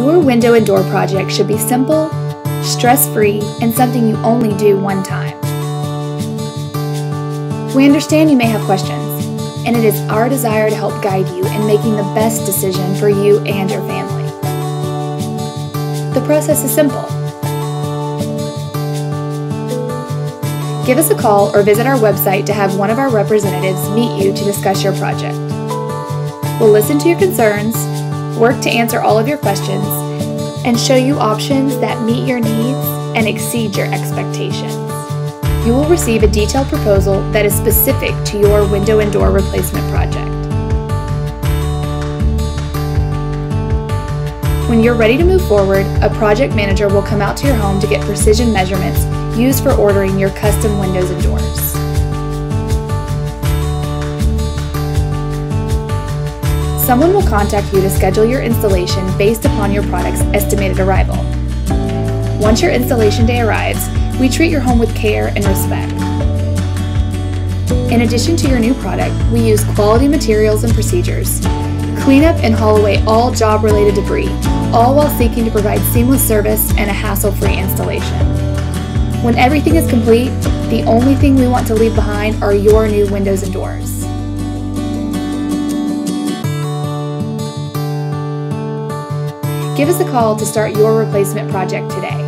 Your window and door project should be simple, stress free, and something you only do one time. We understand you may have questions, and it is our desire to help guide you in making the best decision for you and your family. The process is simple. Give us a call or visit our website to have one of our representatives meet you to discuss your project. We'll listen to your concerns, work to answer all of your questions, and show you options that meet your needs and exceed your expectations. You will receive a detailed proposal that is specific to your window and door replacement project. When you're ready to move forward, a project manager will come out to your home to get precision measurements used for ordering your custom windows and doors. Someone will contact you to schedule your installation based upon your product's estimated arrival. Once your installation day arrives, we treat your home with care and respect. In addition to your new product, we use quality materials and procedures, clean up and haul away all job related debris, all while seeking to provide seamless service and a hassle free installation. When everything is complete, the only thing we want to leave behind are your new windows and doors. Give us a call to start your replacement project today.